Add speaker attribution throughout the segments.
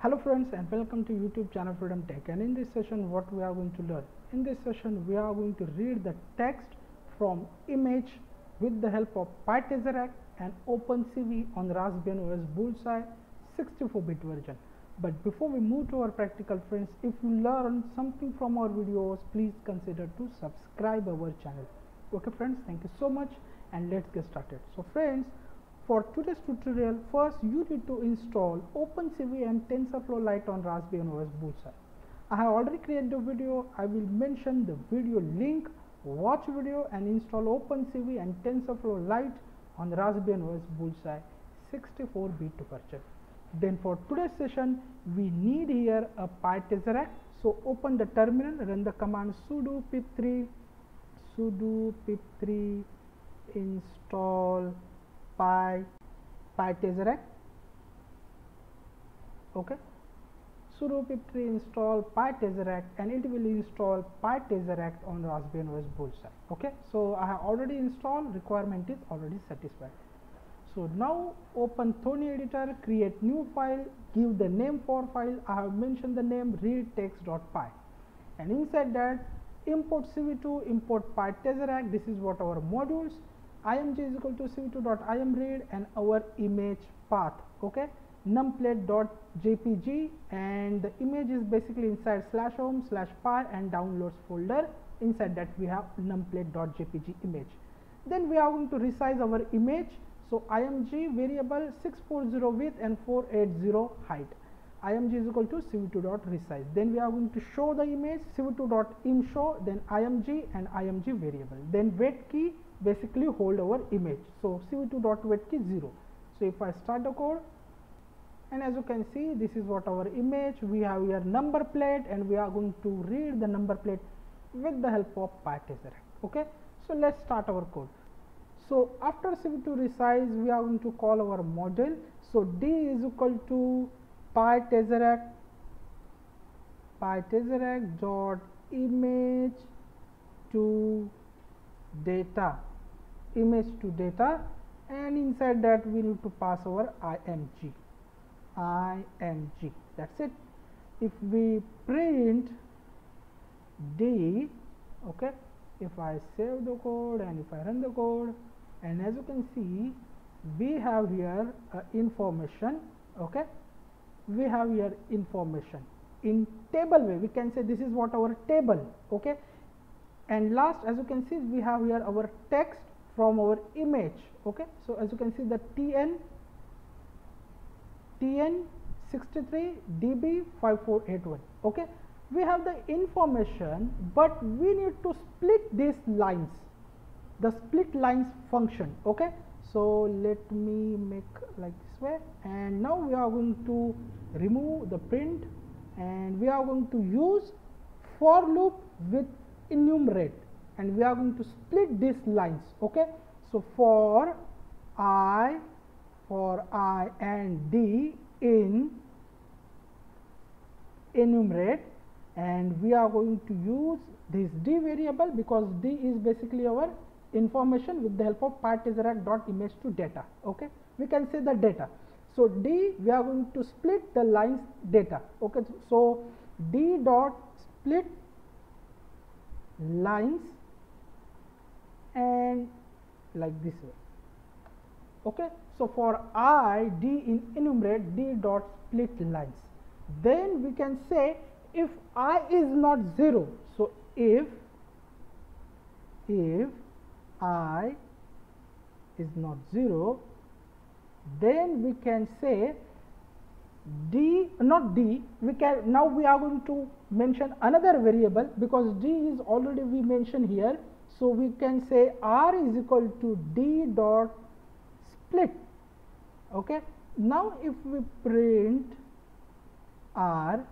Speaker 1: Hello friends and welcome to YouTube channel Freedom Tech. And in this session what we are going to learn? In this session we are going to read the text from image with the help of PyTesseract and OpenCV on Raspberry OS Bullseye 64-bit version. But before we move to our practical friends if you learn something from our videos please consider to subscribe our channel. Okay friends thank you so much and let's get started. So friends for today's tutorial, first you need to install OpenCV and TensorFlow Lite on Raspberry OS Bullseye. I have already created the video. I will mention the video link. Watch video and install OpenCV and TensorFlow Lite on Raspberry OS Bullseye 64-bit version. Then for today's session, we need here a PyTesseract. So open the terminal, run the command sudo pip3 sudo pip3 install py pytesseract okay. Sudo pip3 install pytesseract and it will install pytesseract on raspberry os bullseye okay. So i have already installed requirement is already satisfied. So now open Thonny editor create new file give the name for file. I have mentioned the name readtext.py and inside that import cv2 import pytesseract this is what our modules img is equal to cv2.imread and our image path okay? Numplet.jpg and the image is basically inside slash home slash pi and downloads folder inside that we have numplet.jpg image. Then we are going to resize our image. So img variable 640 width and 480 height. img is equal to cv2.resize then we are going to show the image cv2.imshow then img and img variable. Then wait key basically hold our image. So, cv2.wait key 0. So, if I start the code and as you can see this is what our image we have here number plate and we are going to read the number plate with the help of PyTesseract. Okay. So, let us start our code. So, after cv2 resize we are going to call our model. So, d is equal to PyTesseract PyTesseract dot image to data image to data and inside that we need to pass our img img that's it. If we print d okay if i save the code and if i run the code and as you can see we have here uh, information okay? We have here information in table way. We can say this is what our table okay? And last as you can see we have here our text from our image okay? So as you can see the tn tn 63 db 5481 okay? We have the information but we need to split these lines the split lines function okay? So let me make like this way and now we are going to remove the print and we are going to use for loop with enumerate and we are going to split these lines okay? So for i for i and d in enumerate and we are going to use this d variable because d is basically our information with the help of pytesseract dot image to data okay? We can say the data. So d we are going to split the lines data okay? So d dot split lines and like this way. Okay? So for i d in enumerate d dot split lines. Then we can say if i is not 0 so if if i is not 0 then we can say d not d we can now we are going to mention another variable because d is already we mentioned here so we can say r is equal to d dot split. Okay? Now if we print r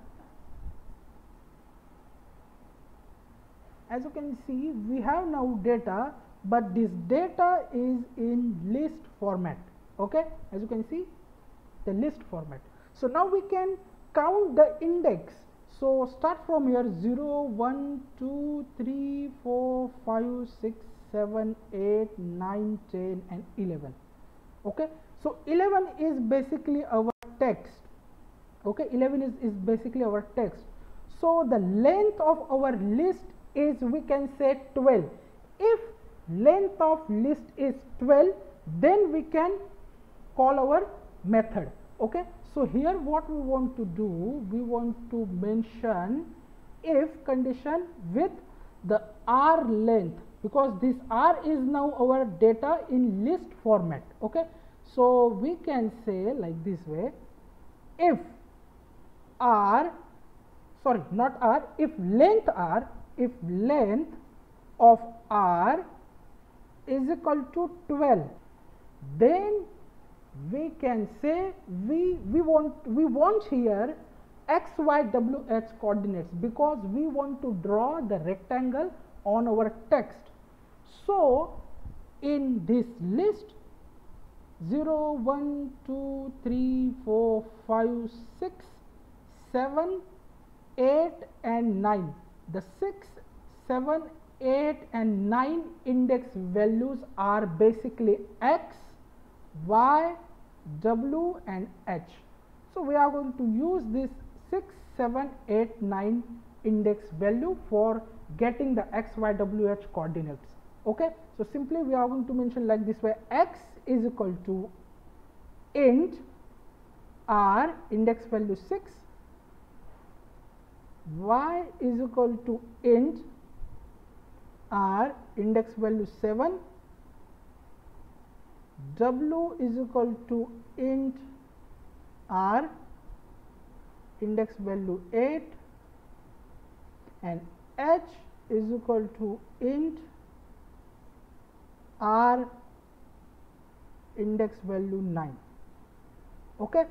Speaker 1: as you can see we have now data but this data is in list format. Okay? As you can see the list format. So, now we can count the index. So, start from here 0, 1, 2, 3, 4, 5, 6, 7, 8, 9, 10 and 11. Okay. So, 11 is basically our text. okay 11 is, is basically our text so the length of our list is we can say 12 if length of list is 12 then we can call our method okay so here what we want to do we want to mention if condition with the r length because this r is now our data in list format okay? So we can say like this way if r sorry not r if length r if length of r is equal to 12 then we can say we we want we want here x y w h coordinates because we want to draw the rectangle on our text. So in this list 0 1 2 3 4 5 6 7 8 and 9 the 6 7 8 and 9 index values are basically x y w and h. So we are going to use this 6 7 8 9 index value for getting the x y w h coordinates. Okay? So simply we are going to mention like this way x is equal to int r index value 6 y is equal to int r index value 7 w is equal to int r index value 8 and h is equal to int r index value 9 okay?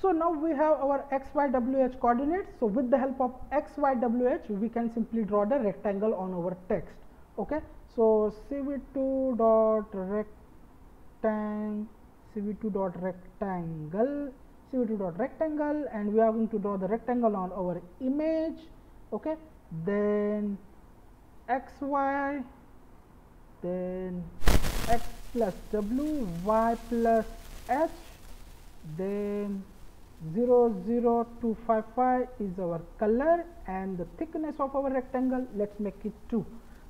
Speaker 1: So now we have our x y w h coordinates. So with the help of x y w h we can simply draw the rectangle on our text. Okay? So cv2 dot rectang cv2 dot rectangle. Cv2 dot rectangle. And we are going to draw the rectangle on our image. Okay? Then xy then x plus w y plus h. Then 0, 0, 00255 is our color and the thickness of our rectangle. Let's make it 2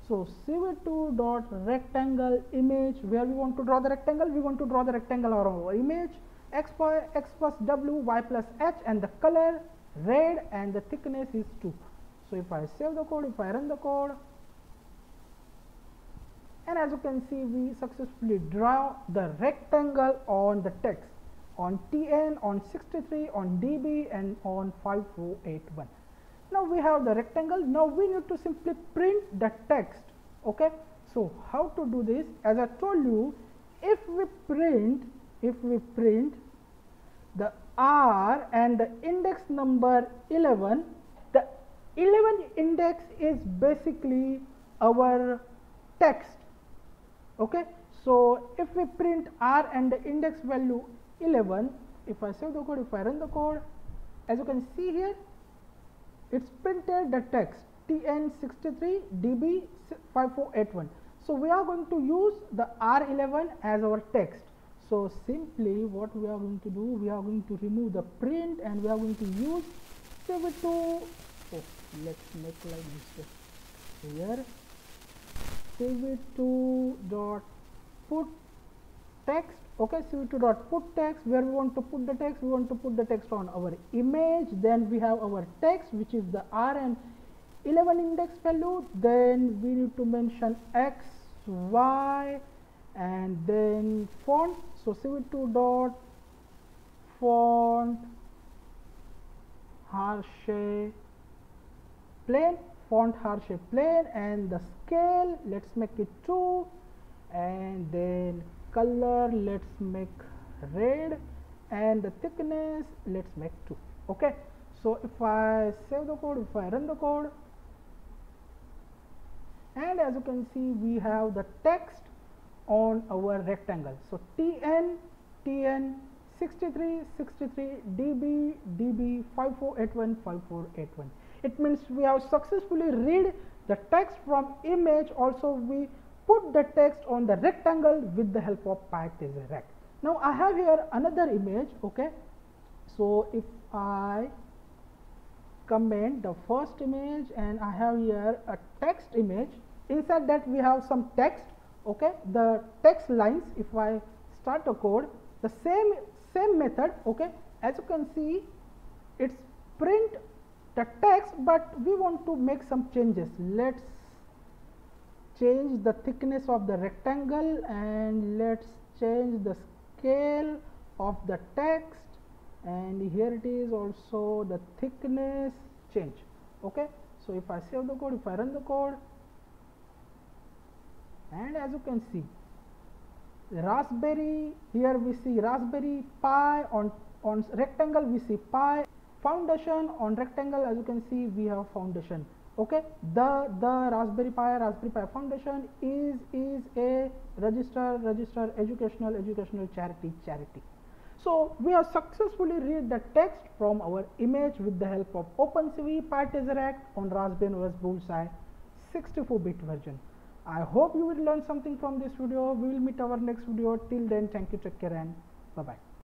Speaker 1: so cv2 dot rectangle image where we want to draw the rectangle we want to draw the rectangle on our image x by x plus w y plus h and the color red and the thickness is 2 so if i save the code if i run the code and as you can see we successfully draw the rectangle on the text on TN, on 63, on DB and on 5481. Now we have the rectangle. Now we need to simply print the text. Okay. So how to do this? As I told you, if we print, if we print the R and the index number 11, the 11 index is basically our text. Okay. So if we print R and the index value 11 if I save the code if I run the code as you can see here it's printed the text tn63 db 5481 so we are going to use the r11 as our text. So simply what we are going to do we are going to remove the print and we are going to use cv2 oh let's make like this here cv2 dot put text okay cv2 dot put text where we want to put the text we want to put the text on our image then we have our text which is the r and 11 index value then we need to mention x y and then font. So cv2 dot font Hershey plain font Hershey plain and the scale let's make it 2 and then color let's make red and the thickness let's make 2 okay? So if I save the code if I run the code and as you can see we have the text on our rectangle. So tn tn 63 63 db db 5481 5481 it means we have successfully read the text from image. Also we put the text on the rectangle with the help of path is rect. Now I have here another image, okay. so if I comment the first image and I have here a text image inside that we have some text okay? The text lines if I start a code the same same method okay? As you can see it's print the text but we want to make some changes. Let's change the thickness of the rectangle and let's change the scale of the text. And here it is also the thickness change. Okay? So if I save the code if I run the code and as you can see raspberry here we see raspberry pi on on rectangle we see pi. Foundation on rectangle as you can see we have foundation okay the the raspberry pi raspberry pi foundation is is a register register educational educational charity charity so we have successfully read the text from our image with the help of OpenCV PyTesseract on Raspberry OS Bullseye 64-bit version. I hope you will learn something from this video. We will meet our next video. Till then, thank you, take care and bye-bye.